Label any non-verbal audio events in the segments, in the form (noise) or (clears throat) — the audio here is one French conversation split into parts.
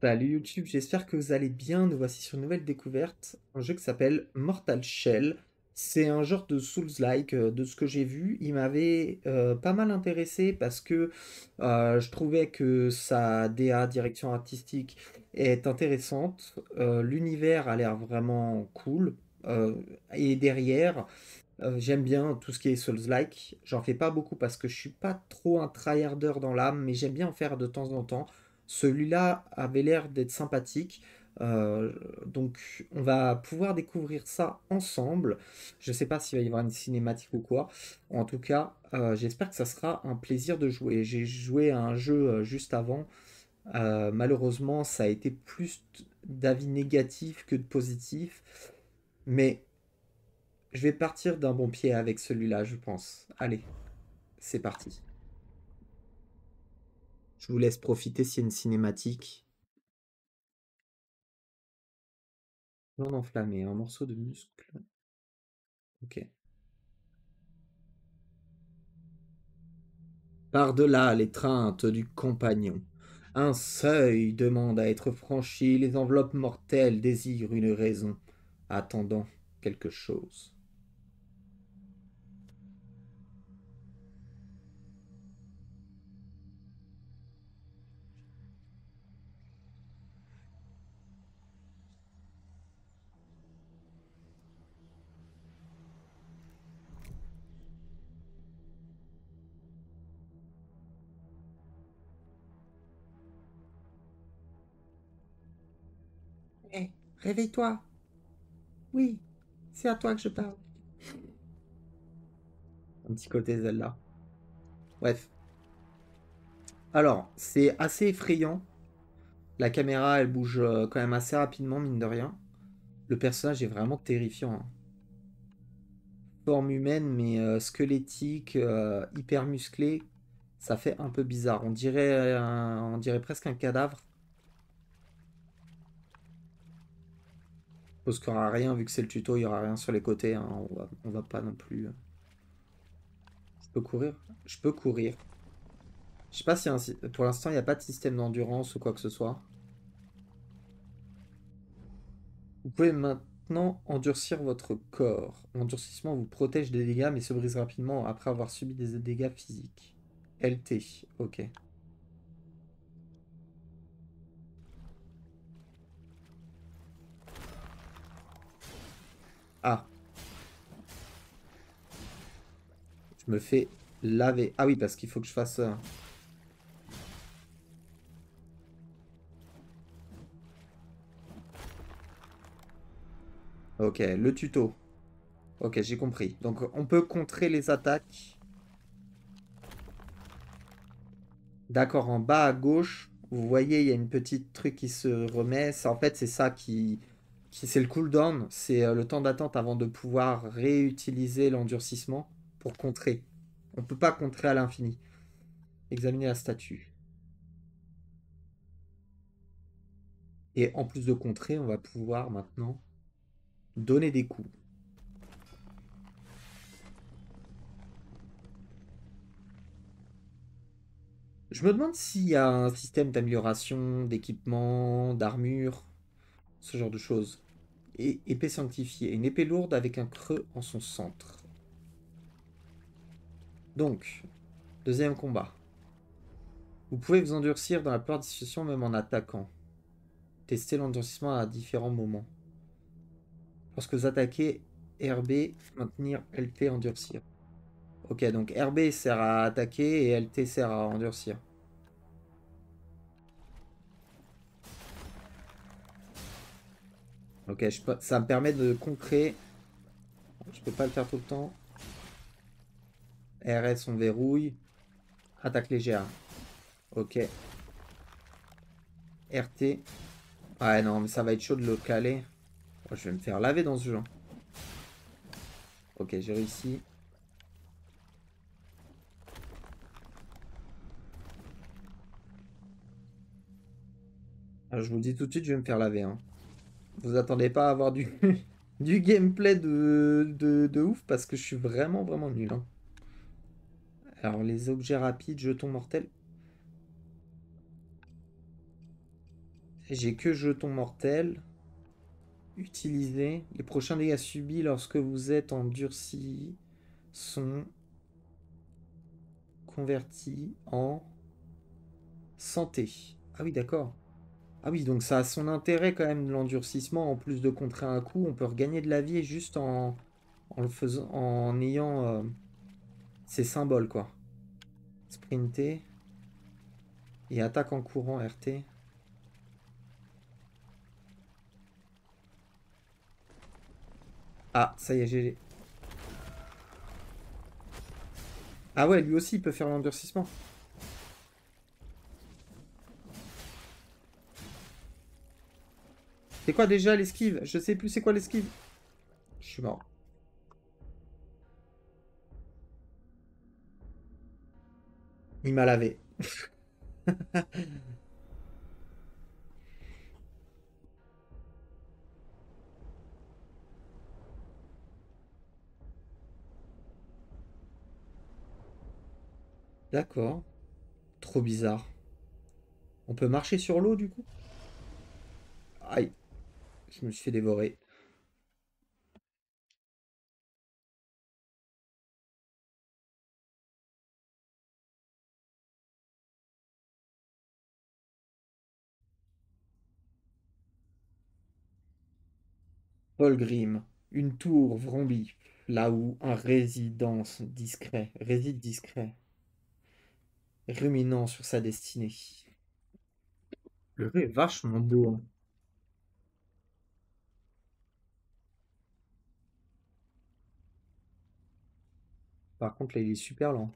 Salut YouTube, j'espère que vous allez bien. Nous voici sur une nouvelle découverte, un jeu qui s'appelle Mortal Shell. C'est un genre de Souls-like, euh, de ce que j'ai vu. Il m'avait euh, pas mal intéressé parce que euh, je trouvais que sa DA, direction artistique, est intéressante. L'univers a l'air vraiment cool. et derrière, j'aime bien tout ce qui est Souls-like. J'en fais pas beaucoup parce que je suis pas trop un tryharder dans l'âme, mais j'aime bien en faire de temps en temps. Celui-là avait l'air d'être sympathique. Euh, donc on va pouvoir découvrir ça ensemble. Je ne sais pas s'il va y avoir une cinématique ou quoi. En tout cas, euh, j'espère que ça sera un plaisir de jouer. J'ai joué à un jeu euh, juste avant. malheureusement, ça a été plus d'avis négatifs que de positifs. Mais je vais partir d'un bon pied avec celui-là, je pense. Allez, c'est parti. Je vous laisse profiter s'il y a une cinématique. Non enflammé, un morceau de muscle. Ok. Par-delà l'étreinte du compagnon, un seuil demande à être franchi, les enveloppes mortelles désirent une raison, attendant quelque chose. Réveille-toi. Oui, c'est à toi que je parle. Un petit côté Zelda. Bref. Alors, c'est assez effrayant. La caméra, elle bouge euh, quand même assez rapidement, mine de rien. Le personnage est vraiment terrifiant. Hein. Forme humaine, mais euh, squelettique, euh, hyper musclé. Ça fait un peu bizarre. On dirait, on dirait presque un cadavre. Suppose qu'il n'y aura rien, vu que c'est le tuto, il n'y aura rien sur les côtés. Hein. On, va, va pas non plus... Euh. Je peux courir? Je peux courir. Je sais pas si pour l'instant il n'y a pas de système d'endurance ou quoi que ce soit. Vous pouvez maintenant endurcir votre corps. L'endurcissement vous protège des dégâts mais se brise rapidement après avoir subi des dégâts physiques. LT, ok. Ah. Je me fais laver. Ah oui, parce qu'il faut que je fasse... Euh, ok, le tuto. Ok, j'ai compris. Donc, on peut contrer les attaques. D'accord, en bas à gauche, vous voyez, il y a une petite truc qui se remet. En fait, c'est ça qui c'est le cooldown, c'est euh, le temps d'attente avant de pouvoir réutiliser l'endurcissement pour contrer. On ne peut pas contrer à l'infini. Examiner la statue. Et en plus de contrer, on va pouvoir maintenant donner des coups. Je me demande s'il y a un système d'amélioration, d'équipement, d'armure ce genre de choses. Et épée sanctifiée, une épée lourde avec un creux en son centre. Donc, deuxième combat. Vous pouvez vous endurcir dans la plupart des situations, même en attaquant. Testez l'endurcissement à différents moments. Lorsque vous attaquez, RB, maintenir, LT, endurcir. Ok, donc RB sert à attaquer et LT sert à endurcir. Ok, ça me permet de concréer. Je peux pas le faire tout le temps. RS, on verrouille. Attaque légère. Ok. RT. Ouais, non, mais ça va être chaud de le caler. je vais me faire laver dans ce jeu. Ok, j'ai réussi. Alors, je vous le dis tout de suite, je vais me faire laver. Hein. Vous attendez pas à avoir du, (laughs) gameplay de, de, ouf parce que je suis vraiment vraiment nul. Hein. Alors les objets rapides, jetons mortels. J'ai que jeton mortel. Utiliser. Les prochains dégâts subis lorsque vous êtes endurci sont convertis en santé. Ah oui, d'accord. Ah oui, donc ça a son intérêt quand même, l'endurcissement. En plus de contrer un coup, on peut regagner de la vie juste en, en faisant, en ayant euh, ces symboles, quoi. Sprinter. Et attaque en courant, RT. Ah, ça y est, j'ai... Ah ouais, lui aussi, il peut faire l'endurcissement. C'est quoi déjà l'esquive? Je sais plus c'est quoi l'esquive. Je suis mort. Il m'a lavé. (laughs) D'accord. Trop bizarre. On peut marcher sur l'eau du coup? Aïe. Je me suis fait dévorer. Paul Grimm. Une tour vrombie. Là où un résidence discret. Réside discret. Ruminant sur sa destinée. Le est vachement beau. hein. Par contre, là, il est super lent.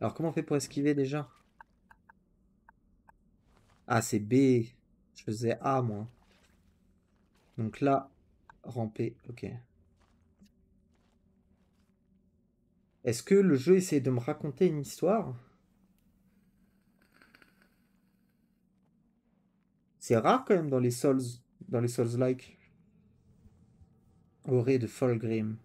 Alors, comment on fait pour esquiver déjà? Ah, c'est B. Je faisais A, moi. Donc là, ramper. Ok. Est-ce que le jeu essaie de me raconter une histoire? C'est rare quand même dans les Souls, dans les Souls-like. Auré de Folgrim.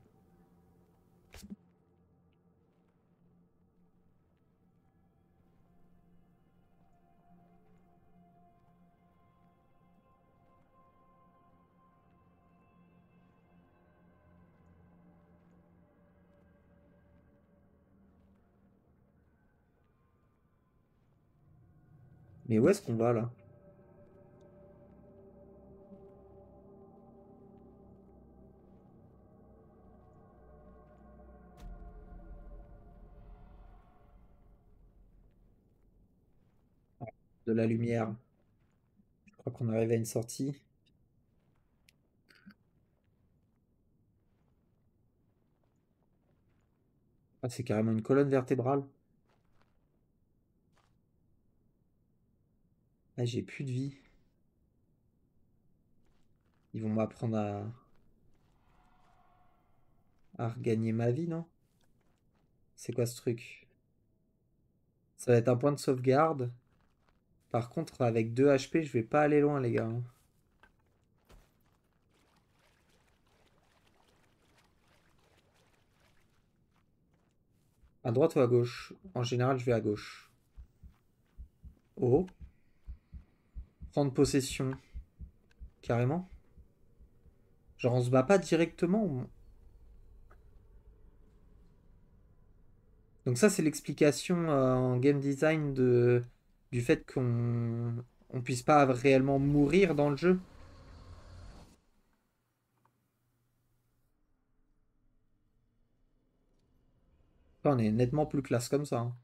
Mais où est-ce qu'on va là? La lumière. Je crois qu'on arrive à une sortie. Ah, c'est carrément une colonne vertébrale. Ah, j'ai plus de vie. Ils vont m'apprendre à... à regagner ma vie, non? C'est quoi ce truc? Ça va être un point de sauvegarde. Par contre, avec 2 HP, je vais pas aller loin, les gars. hein. À droite ou à gauche? En général, je vais à gauche. Oh. Prendre possession. Carrément. Genre, on se bat pas directement. on- Donc ça, c'est l'explication euh, en game design de... du fait qu'on on puisse pas réellement mourir dans le jeu. On est nettement plus classe comme ça. hein.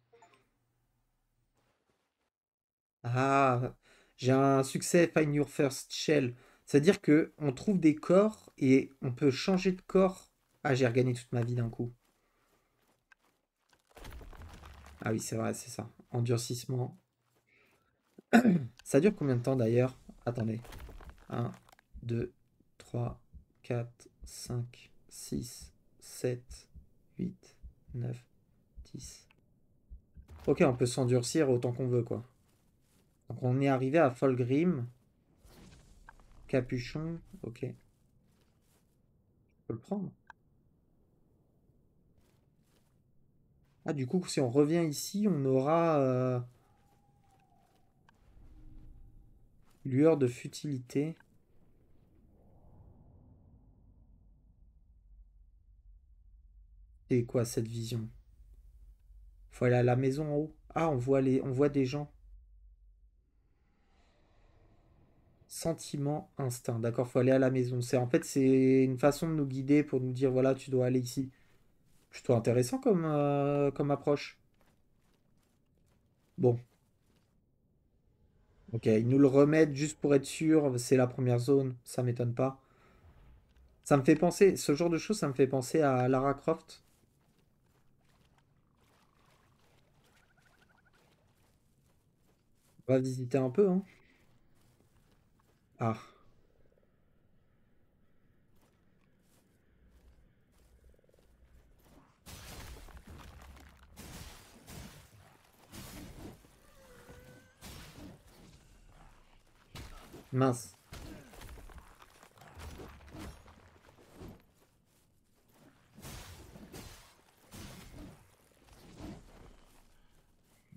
Ah, j'ai un succès Find Your First Shell. C'est-à-dire que on trouve des corps et on peut changer de corps. Ah, j'ai regagné toute ma vie d'un coup. Ah oui, c'est vrai, c'est ça. Endurcissement. (clears throat) Ça dure combien de temps d'ailleurs? Attendez. 1, 2, 3, 4, 5, 6, 7, 8, 9, 10. Ok, on peut s'endurcir autant qu'on veut, quoi. Donc on est arrivé à Folgrim. Capuchon, ok. Je peux le prendre. Ah, du coup, si on revient ici, on aura... euh, Lueur de futilité. C'est quoi cette vision? Faut aller à la maison en haut. Ah, on voit les... on voit des gens. Sentiment, instinct. D'accord, faut aller à la maison. C'est en fait c'est une façon de nous guider pour nous dire voilà, tu dois aller ici. Plutôt intéressant comme, euh, comme approche. Bon, ok, ils nous le remettent juste pour être sûr. C'est la première zone, ça m'étonne pas. Ça me fait penser, ce genre de choses, ça me fait penser à Lara Croft. On va visiter un peu, hein. Ah, mince.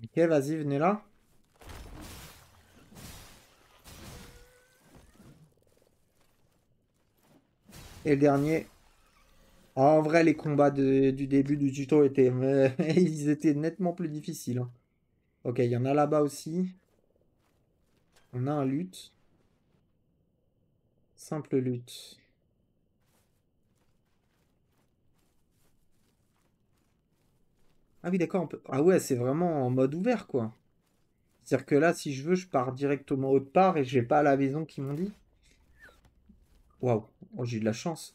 Ok, vas-y, venez là. Et le dernier. En vrai, les combats de- du début du tuto étaient, (laughs) ils étaient nettement plus difficiles. hein. Ok, il y en a là-bas aussi. On a un lutte. Simple lutte. Ah oui, d'accord. peut- Ah ouais, c'est vraiment en mode ouvert, quoi. C'est-à-dire que là, si je veux, je pars directement autre part et je vais pas la maison qu'ils m'ont dit. Waouh, oh, j'ai de la chance.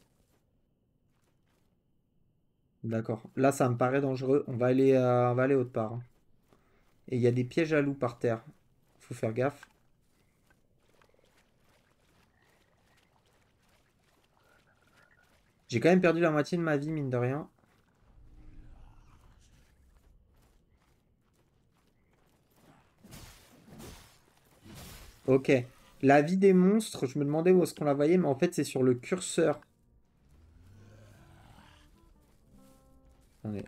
D'accord. Là, ça me paraît dangereux. On va aller, euh, on va aller autre part. hein. Et il y a des pièges à loups par terre. Faut faire gaffe. J'ai quand même perdu la moitié de ma vie, mine de rien. Ok. La vie des monstres, je me demandais où est-ce qu'on la voyait, mais en fait, c'est sur le curseur. Attendez.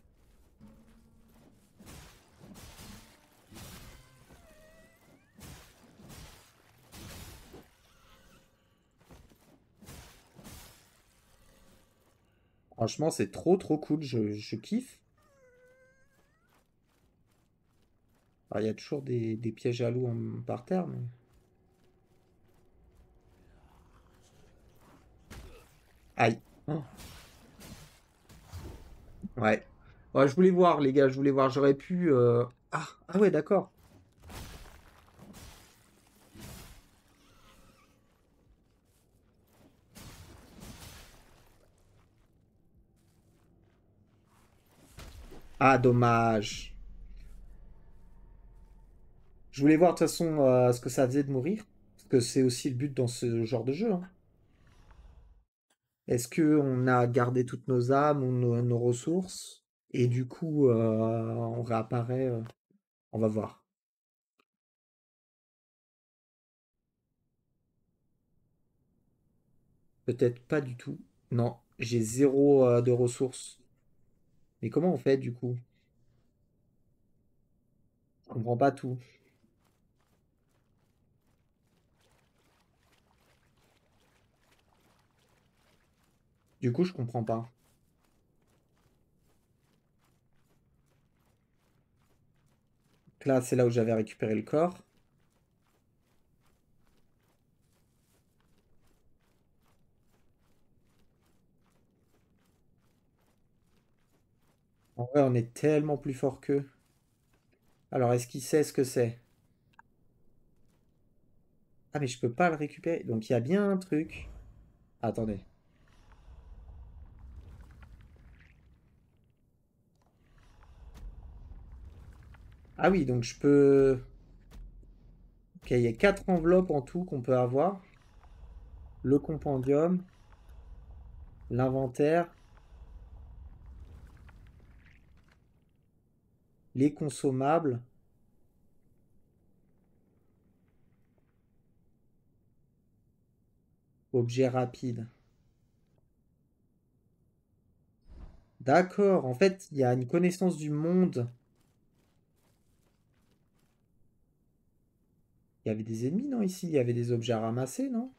Franchement, c'est trop trop cool, je, je kiffe. Alors, il y a toujours des, des pièges à loups en- par terre, mais... Aïe. Ouais. Ouais, je voulais voir, les gars, je voulais voir. J'aurais pu... euh, Ah, ah ouais, d'accord. Ah, dommage. Je voulais voir de toute façon euh, ce que ça faisait de mourir. Parce que c'est aussi le but dans ce genre de jeu. hein. Est-ce que on a gardé toutes nos âmes ou nos, ressources? Et du coup, euh, on réapparaît. euh, On va voir. Peut-être pas du tout. Non, j'ai zéro de ressources. Mais comment on fait du coup? Je comprends pas tout. Du coup, je comprends pas. Donc là, c'est là où j'avais récupéré le corps. En on est tellement plus fort qu'eux. Alors, est-ce qu'il sait ce que c'est? Ah, mais je peux pas le récupérer. Donc, il y a bien un truc. Attendez. Ah oui, donc je peux... Ok, il y a quatre enveloppes en tout qu'on peut avoir. Le compendium, l'inventaire, les consommables. Objet rapide. D'accord, en fait, il y a une connaissance du monde. Il y avait des ennemis, non, ici? Il y avait des objets à ramasser, non?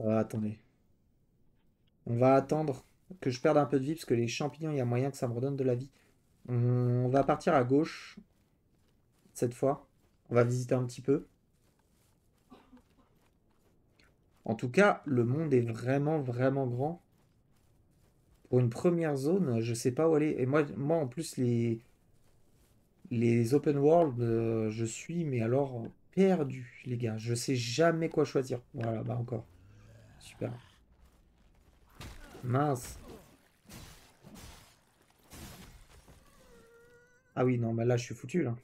Euh, attendez. On va attendre que je perde un peu de vie, parce que les champignons, il y a moyen que ça me redonne de la vie. On va partir à gauche, cette fois. On va visiter un petit peu. En tout cas, le monde est vraiment, vraiment grand. Pour une première zone, je sais pas où aller. Et moi, moi en plus, les, les open world, euh, je suis, mais alors perdu, les gars. Je sais jamais quoi choisir. Voilà, bah encore. Super. Mince. Ah oui, non, bah là, je suis foutu, là.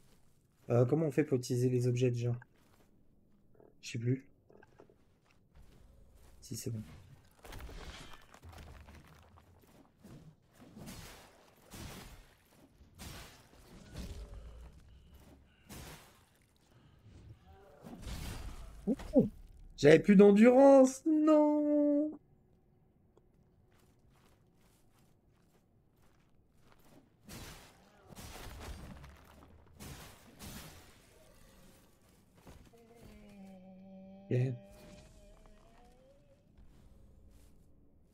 Euh, comment on fait pour utiliser les objets, déjà? Je sais plus. Si, c'est bon. J'avais plus d'endurance. Non. Ok.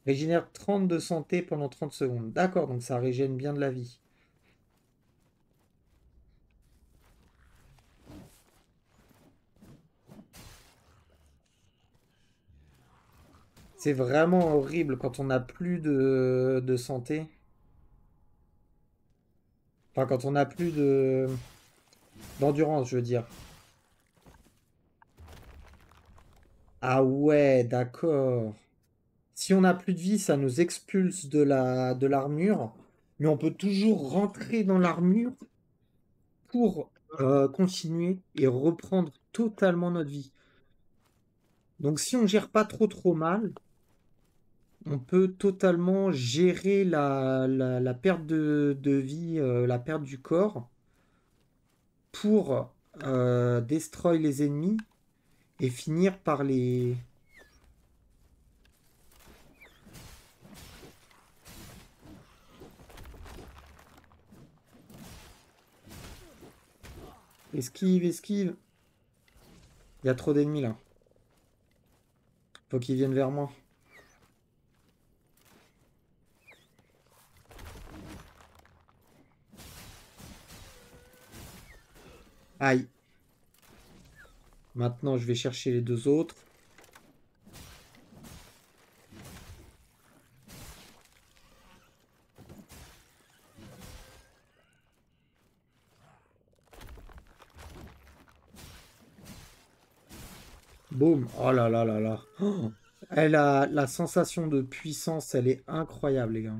Régénère 30 de santé pendant 30 secondes. D'accord, donc ça régène bien de la vie. C'est vraiment horrible quand on n'a plus de, de santé. Enfin, quand on n'a plus de d'endurance, je veux dire. Ah ouais, d'accord. Si on n'a plus de vie, ça nous expulse de la de l'armure, mais on peut toujours rentrer dans l'armure pour euh, continuer et reprendre totalement notre vie. Donc si on gère pas trop trop mal, on peut totalement gérer la, la- perte de, de vie, euh, la perte du corps, pour euh, destroy les ennemis et finir par les... Esquive, esquive. Il y a trop d'ennemis là. Faut qu'ils viennent vers moi. Aïe. Maintenant, je vais chercher les deux autres. Boum. Oh là là là là. (gasps) Elle a la sensation de puissance, elle est incroyable, les gars.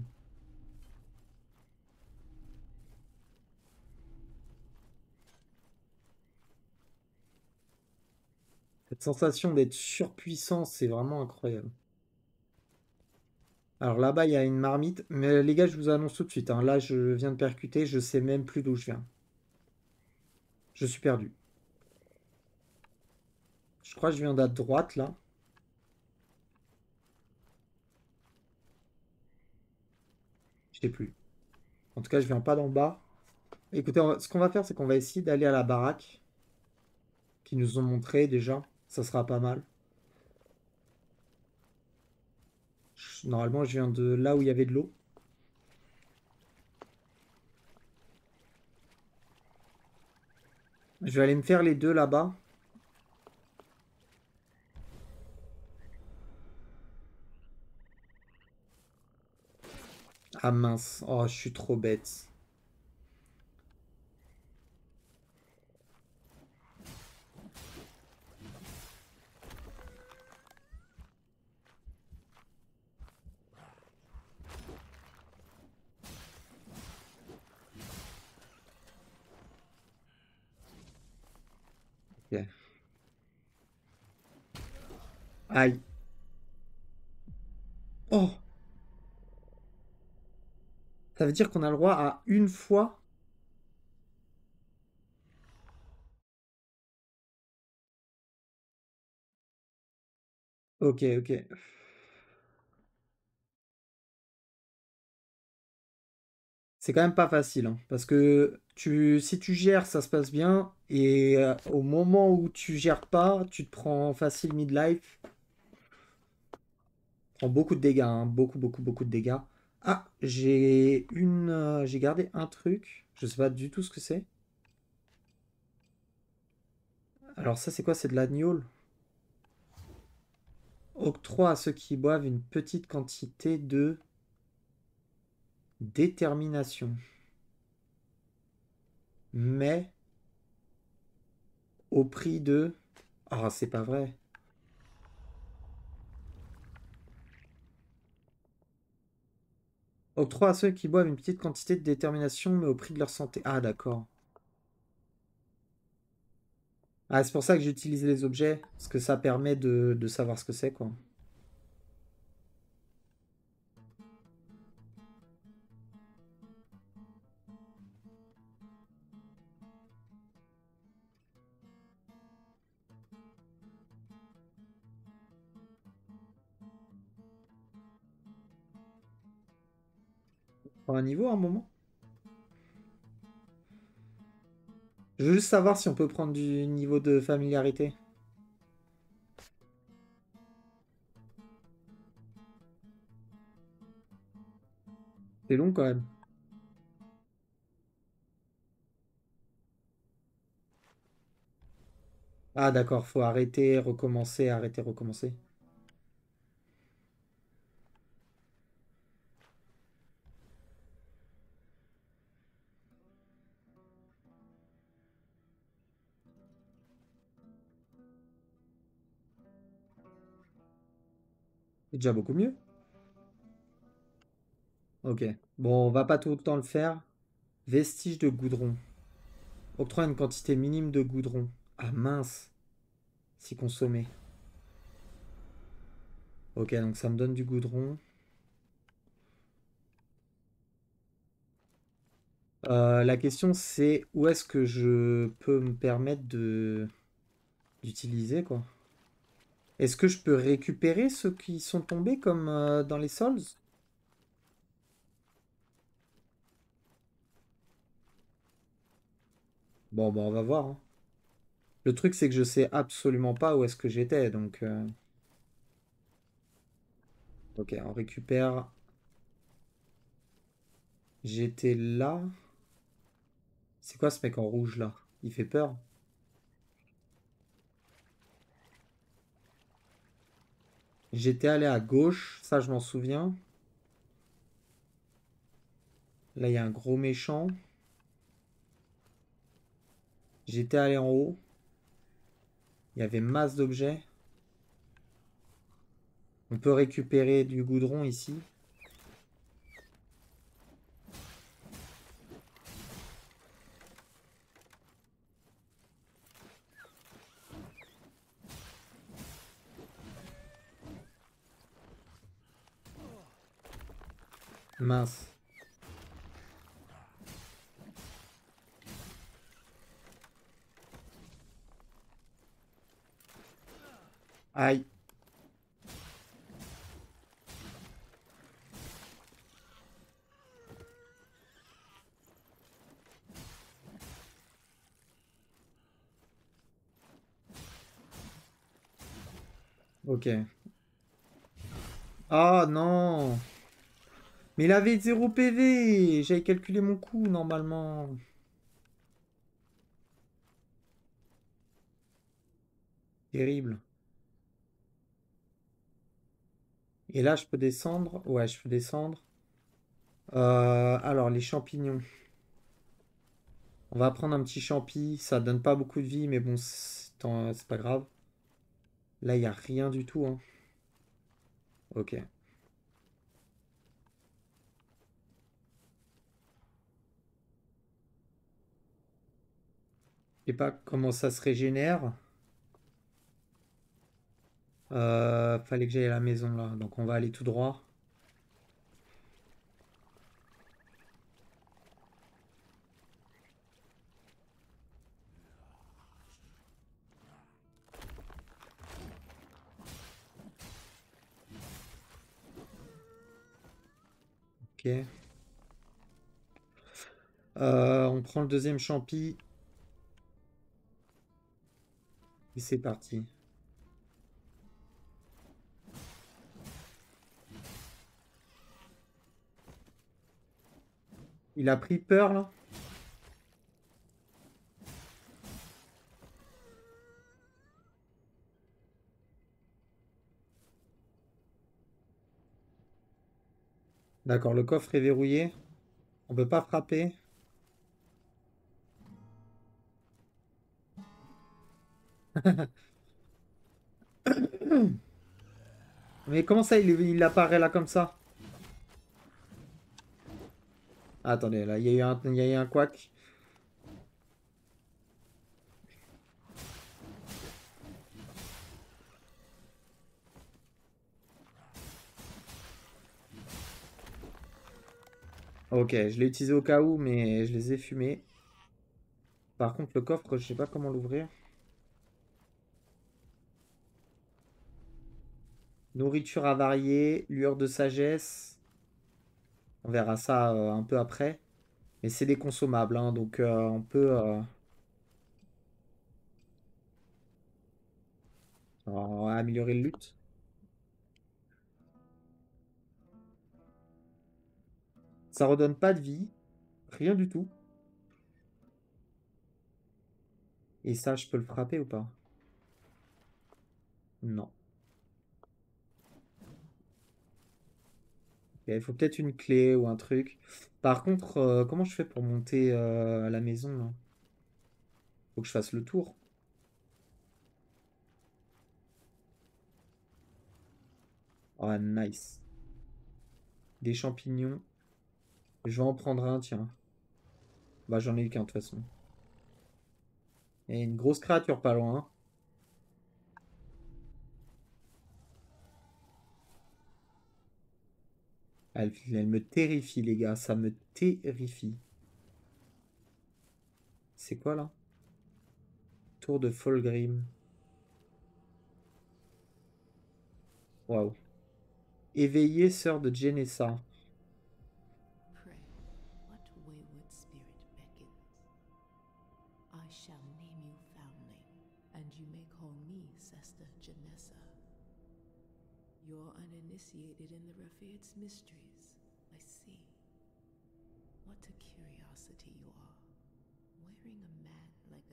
Cette sensation d'être surpuissant, c'est vraiment incroyable. Alors là-bas, il y a une marmite. Mais les gars, je vous annonce tout de suite. hein, Là, je viens de percuter. Je sais même plus d'où je viens. Je suis perdu. Je crois que je viens d'à droite, là. Je sais plus. En tout cas, je viens pas d'en bas. Écoutez, ce qu'on va faire, c'est qu'on va essayer d'aller à la baraque. Qu'ils nous ont montré déjà. Ça sera pas mal. Normalement, je viens de là où il y avait de l'eau. Je vais aller me faire les deux là-bas. Ah mince. Oh, je suis trop bête. Ok. Aïe. Oh! Ça veut dire qu'on a le droit à une fois Ok, ok. C'est quand même pas facile, hein, parce que tu, si tu gères, ça se passe bien, et euh, au moment où tu gères pas, tu te prends facile midlife, prends beaucoup de dégâts, hein, beaucoup, beaucoup, beaucoup de dégâts. Ah, j'ai une, euh, j'ai gardé un truc, je sais pas du tout ce que c'est. Alors ça, c'est quoi? C'est de l'agneau? Octroi à ceux qui boivent une petite quantité de détermination. Mais au prix de... Ah, c'est pas vrai. Octroi à ceux qui boivent une petite quantité de détermination, mais au prix de leur santé. Ah, d'accord. Ah, c'est pour ça que j'utilise les objets, parce que ça permet de, de savoir ce que c'est, quoi. Un niveau, à un moment? Je veux juste savoir si on peut prendre du niveau de familiarité. C'est long quand même. Ah d'accord, faut arrêter, recommencer, arrêter, recommencer. Déjà beaucoup mieux. Ok. Bon, on va pas tout le temps le faire. Vestige de goudron. Octroie une quantité minime de goudron. Ah mince. Si consommé. Ok, donc ça me donne du goudron. Euh, la question c'est où est-ce que je peux me permettre de d'utiliser quoi? Est-ce que je peux récupérer ceux qui sont tombés comme euh, dans les Souls? Bon, bah on va voir. hein. Le truc c'est que je sais absolument pas où est-ce que j'étais, donc... euh, Ok, on récupère. J'étais là. C'est quoi ce mec en rouge là? Il fait peur. J'étais allé à gauche, ça je m'en souviens. Là il y a un gros méchant. J'étais allé en haut. Il y avait masse d'objets. On peut récupérer du goudron ici. Mince. Aïe. Ok. Ah non. Mais il avait 0 PV. J'avais calculé mon coup normalement. Terrible. Et là, je peux descendre. Ouais, je peux descendre. Euh, alors, les champignons. On va prendre un petit champi. Ça donne pas beaucoup de vie, mais bon, c'est c'est pas grave. Là, il n'y a rien du tout. hein. Ok. sais pas comment ça se régénère. Euh, fallait que j'aille à la maison là, donc on va aller tout droit. Ok. Euh, on prend le deuxième champi. C'est parti. Il a pris peur là? D'accord, le coffre est verrouillé. On peut pas frapper. (coughs) Mais comment ça, il, apparaît là comme ça? Attendez, là, il y a eu un, il y a eu un quack. Ok, je l'ai utilisé au cas où, mais je les ai fumés. Par contre, le coffre, je sais pas comment l'ouvrir. Nourriture avariée, lueur de sagesse. On verra ça euh, un peu après. Mais c'est des consommables, hein, donc euh, on peut... euh, on va améliorer le loot. Ça redonne pas de vie. Rien du tout. Et ça, je peux le frapper ou pas? Non. Il faut peut-être une clé ou un truc. Par contre, euh, comment je fais pour monter euh, à la maison là? Faut que je fasse le tour. Oh, nice. Des champignons. Je vais en prendre un, tiens. Bah, j'en ai eu qu'un de toute façon. Et une grosse créature pas loin. Elle, me terrifie, les gars. Ça me terrifie. C'est quoi là? Tour de Folgrim. Waouh. Éveillé, sœur de Genessa. Pray,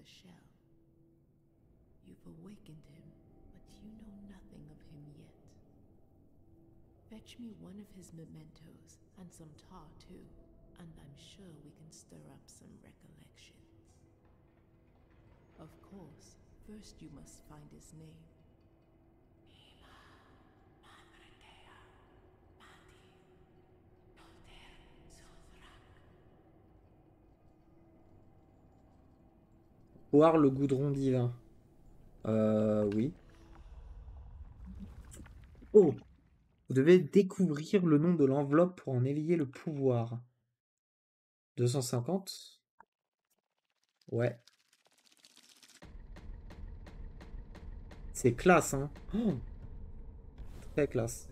a shell. You've awakened him, but you know nothing of him yet. Fetch me one of his mementos, and some tar too, and I'm sure we can stir up some recollections. Of course, first you must find his name. Boire le goudron divin. Euh, oui. Oh! Vous devez découvrir le nom de l'enveloppe pour en éveiller le pouvoir. 250? Ouais. C'est classe, hein? Oh, très classe.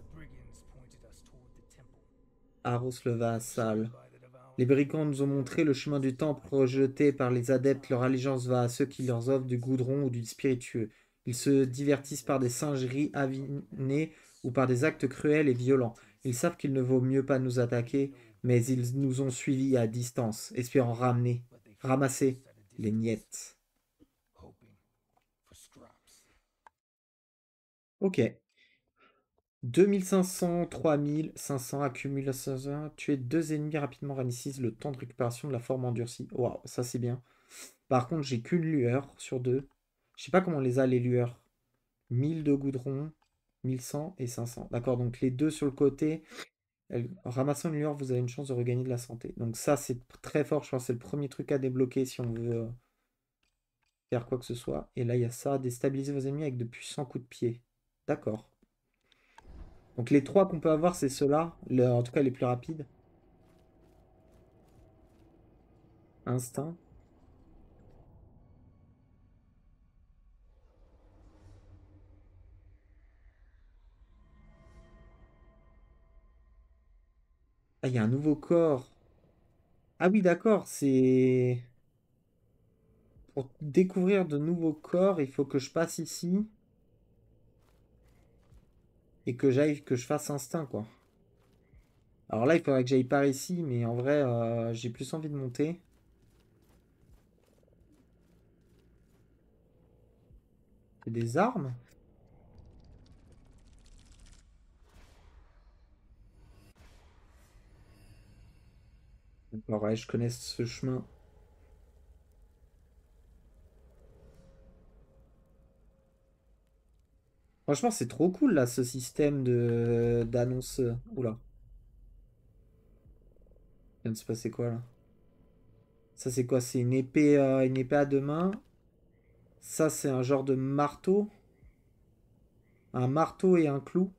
Aros le vassal. By the devouring Les brigands nous ont montré le chemin du temple rejeté par les adeptes. Leur allégeance va à ceux qui leur offrent du goudron ou du spiritueux. Ils se divertissent par des singeries avinées ou par des actes cruels et violents. Ils savent qu'il ne vaut mieux pas nous attaquer, mais ils nous ont suivis à distance, espérant ramener, ramasser les miettes. Ok. 2500, 3500, accumulation. Tuer deux ennemis rapidement ranicise le temps de récupération de la forme endurcie. Waouh, ça c'est bien. Par contre, j'ai qu'une lueur sur deux. Je sais pas comment on les a les lueurs. 1000 de goudron, 1100 et 500. D'accord, donc les deux sur le côté. En ramassant une lueur, vous avez une chance de regagner de la santé. Donc ça, c'est très fort. Je pense c'est le premier truc à débloquer si on veut euh, faire quoi que ce soit. Et là, il y a ça. Déstabiliser vos ennemis avec de puissants coups de pied. D'accord. Donc les trois qu'on peut avoir, c'est ceux-là. En tout cas, les plus rapides. Instinct. Ah, il y a un nouveau corps. Ah oui, d'accord, c'est... Pour découvrir de nouveaux corps, il faut que je passe ici. Et que j'aille, que je fasse instinct, quoi. Alors là, il faudrait que j'aille par ici, mais en vrai, euh, j'ai plus envie de monter. C'est des armes? Ouais, je connais ce chemin. Franchement, c'est trop cool là, ce système de d'annonce. Oula. Il vient de se passer quoi là? Ça c'est quoi? C'est une épée, euh, une épée à deux mains. Ça c'est un genre de marteau. Un marteau et un clou.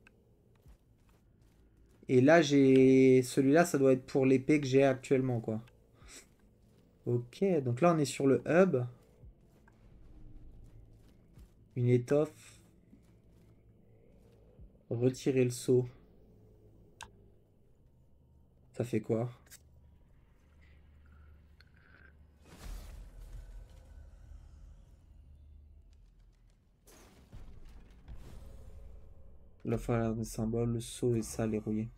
Et là j'ai... Celui-là ça doit être pour l'épée que j'ai actuellement quoi. Ok, donc là on est sur le hub. Une étoffe. Retirer le seau. Ça fait quoi? La fois des symboles, le seau et ça, les rouillé.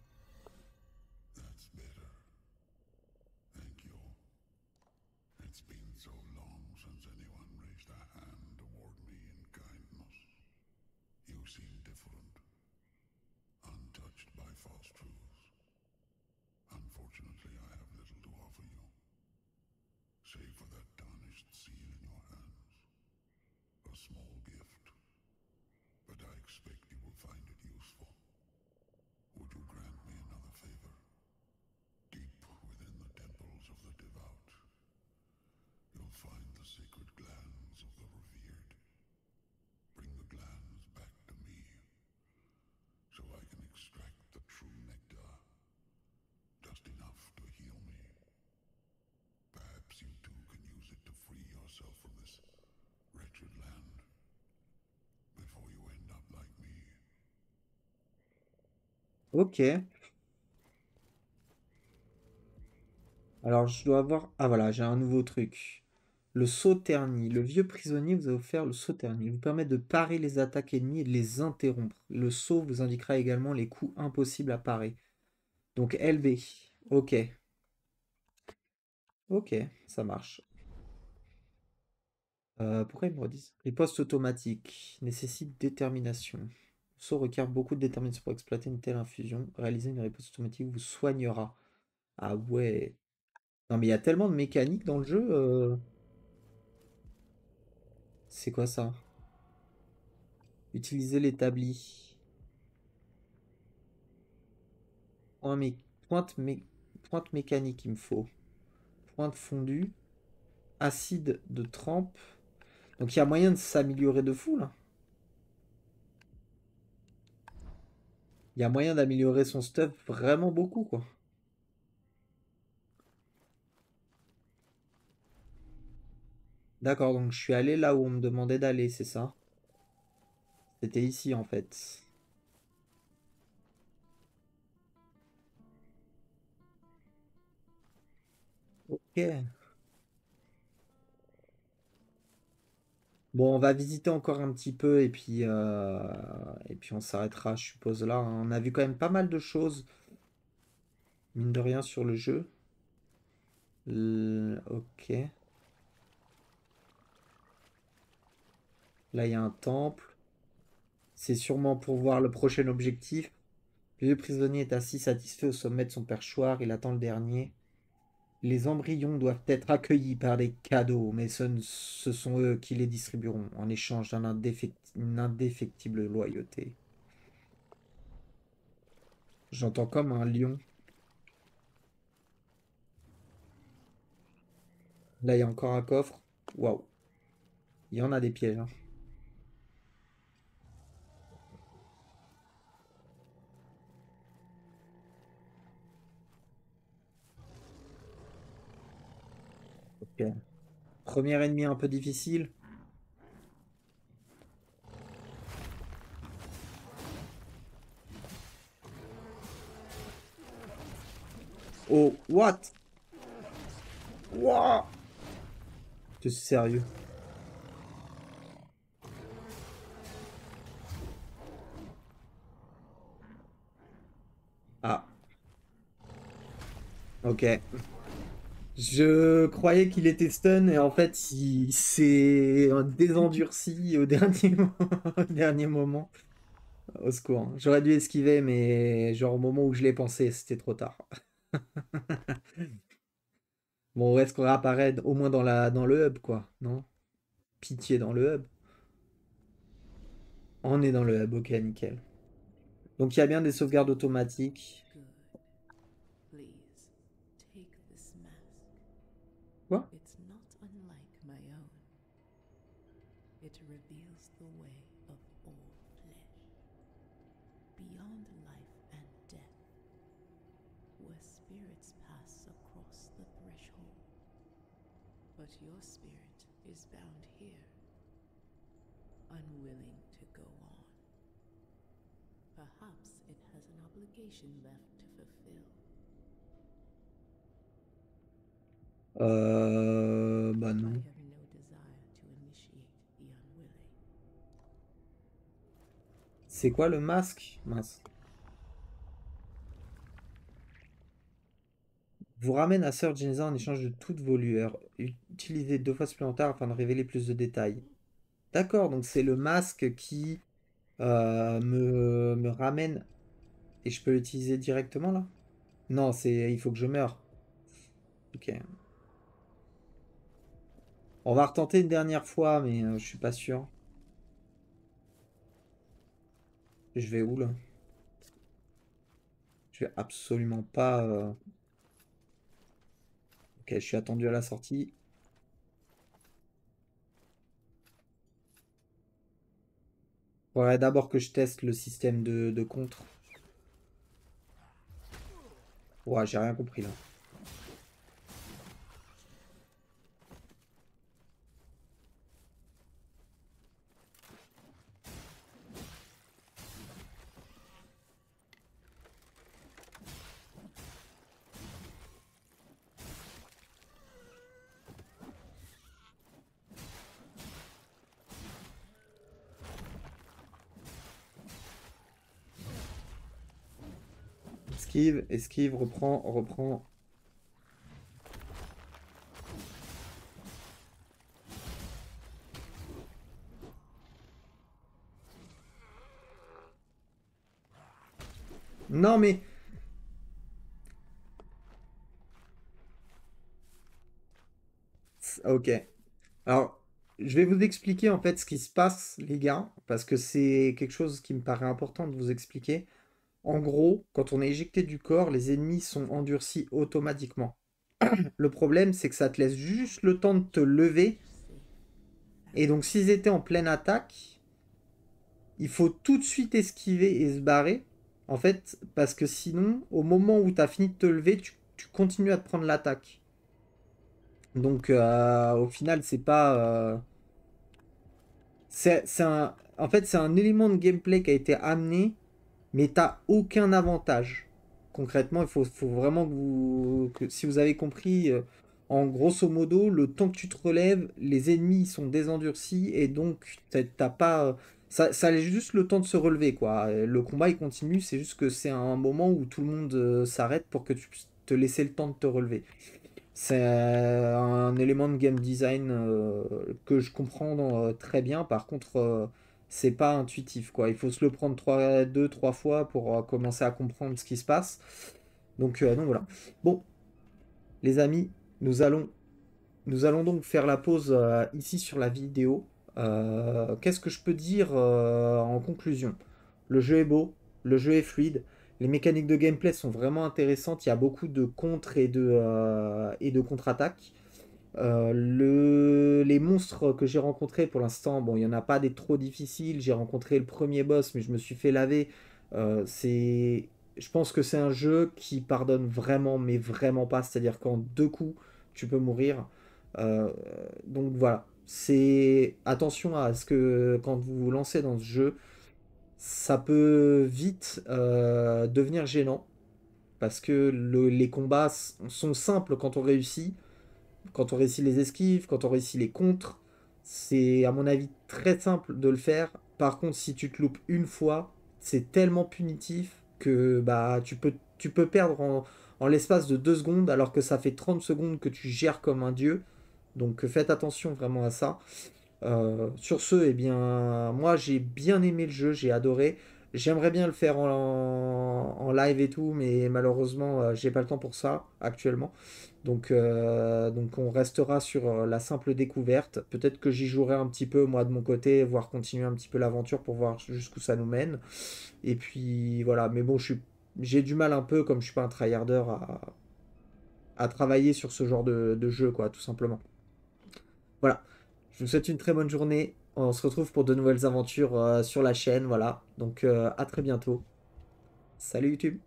Ok. Alors, je dois avoir... Ah voilà, j'ai un nouveau truc. Le saut terni. Le vieux prisonnier vous a offert le saut terni. Il vous permet de parer les attaques ennemies et de les interrompre. Le saut vous indiquera également les coups impossibles à parer. Donc LB. Ok. Ok, ça marche. Euh, pourquoi ils me redisent? Riposte automatique. Nécessite détermination. Requiert beaucoup de détermination pour exploiter une telle infusion. Réaliser une riposte automatique vous soignera. Ah ouais. Non mais il y a tellement de mécaniques dans le jeu. euh. C'est quoi ça? Utiliser l'établi. Point mé- Pointe, Pointe mécanique il me faut. Pointe fondue. Acide de trempe. Donc il y a moyen de s'améliorer de fou là. Il y a moyen d'améliorer son stuff vraiment beaucoup quoi. D'accord, donc je suis allé là où on me demandait d'aller, c'est ça? C'était ici en fait. Ok. Bon, on va visiter encore un petit peu et puis, euh, et puis on s'arrêtera, je suppose, là. hein. On a vu quand même pas mal de choses, mine de rien, sur le jeu. Ok. Là, il y a un temple. C'est sûrement pour voir le prochain objectif. Le vieux prisonnier est assis satisfait au sommet de son perchoir. Il attend le dernier. Les embryons doivent être accueillis par des cadeaux, mais ce, sont eux qui les distribueront en échange d'une indéfectible loyauté. J'entends comme un lion. Là, il y a encore un coffre. Waouh. Il y en a des pièges. hein. Premier ennemi un peu difficile. Oh, what? Wouah! Tu es sérieux? Ah. Ok. Je croyais qu'il était stun et en fait il s'est désendurci (laughs) au dernier, moment. Au secours. hein. J'aurais dû esquiver mais genre au moment où je l'ai pensé c'était trop tard. (laughs) Bon, est-ce qu'on réapparaît au moins dans la, dans le hub quoi? Non? Pitié dans le hub. On est dans le hub, ok nickel. Donc il y a bien des sauvegardes automatiques. Reveals the way of all flesh. Beyond life and death, where spirits pass across the threshold. But your spirit is bound here, unwilling to go on. Perhaps it has an obligation left to fulfill. Euh, bah non. C'est quoi le masque? Mince. Vous ramène à Sœur Genesa en échange de toutes vos lueurs. Utilisez deux fois supplémentaires afin de révéler plus de détails. D'accord, donc c'est le masque qui euh, me, me ramène. Et je peux l'utiliser directement là? Non, c'est il faut que je meure. Ok. On va retenter une dernière fois, mais euh, je suis pas sûr. Je vais où là? Je vais absolument pas. euh, Ok, je suis attendu à la sortie. Faudrait d'abord que je teste le système de, de contre. Ouais, j'ai rien compris là. Esquive, esquive, reprend, reprend. Non mais... Ok. Alors, je vais vous expliquer en fait ce qui se passe, les gars, parce que c'est quelque chose qui me paraît important de vous expliquer. En gros, quand on est éjecté du corps, les ennemis sont endurcis automatiquement. (clears throat) Le problème, c'est que ça te laisse juste le temps de te lever. Et donc, s'ils étaient en pleine attaque, il faut tout de suite esquiver et se barrer. En fait, parce que sinon, au moment où tu as fini de te lever, tu, continues à te prendre l'attaque. Donc, euh, au final, c'est pas. euh, c'est un. En fait, c'est un élément de gameplay qui a été amené, mais t'as aucun avantage. Concrètement, il faut, vraiment que vous. si vous avez compris, euh, en grosso modo, le temps que tu te relèves, les ennemis sont désendurcis et donc t'as pas. Ça, ça laisse juste le temps de se relever, quoi. Le combat, il continue, c'est juste que c'est un moment où tout le monde euh, s'arrête pour que tu puisses te laisser le temps de te relever. C'est euh, un élément de game design que je comprends très bien. Par contre, c'est pas intuitif, quoi. Il faut se le prendre trois, deux, trois fois pour euh, commencer à comprendre ce qui se passe. Donc, euh, voilà. Bon, les amis, nous allons, nous allons donc faire la pause euh, ici sur la vidéo. Euh, qu'est-ce que je peux dire en conclusion? Le jeu est beau, le jeu est fluide, les mécaniques de gameplay sont vraiment intéressantes. Il y a beaucoup de contre et de, et de contre-attaques. Euh, le... Les monstres que j'ai rencontrés pour l'instant, bon, il n'y en a pas des trop difficiles. J'ai rencontré le premier boss, mais je me suis fait laver. Euh, c'est... Je pense que c'est un jeu qui pardonne vraiment, mais vraiment pas. C'est-à-dire qu'en deux coups, tu peux mourir. Euh, donc voilà. C'est attention à ce que quand vous vous lancez dans ce jeu, ça peut vite devenir gênant parce que le- les combats sont simples quand on réussit, quand on réussit les esquives, quand on réussit les contres. C'est à mon avis très simple de le faire. Par contre, si tu te loupes une fois, c'est tellement punitif que bah tu peux perdre en, l'espace de deux secondes alors que ça fait 30 secondes que tu gères comme un dieu. Donc euh, faites attention vraiment à ça. Euh, sur ce, eh bien, moi j'ai bien aimé le jeu, j'ai adoré. J'aimerais bien le faire en, live et tout, mais malheureusement, euh, j'ai pas le temps pour ça actuellement. Donc, euh, donc on restera sur euh, la simple découverte. Peut-être que j'y jouerai un petit peu moi de mon côté, voire continuer un petit peu l'aventure pour voir jusqu'où ça nous mène. Et puis voilà, mais bon, j'ai du mal un peu, comme je suis pas un tryharder, à, à travailler sur ce genre de, de jeu, quoi, tout simplement. Voilà. Je vous souhaite une très bonne journée. On se retrouve pour de nouvelles aventures euh, sur la chaîne. Voilà. Donc euh, à très bientôt. Salut YouTube.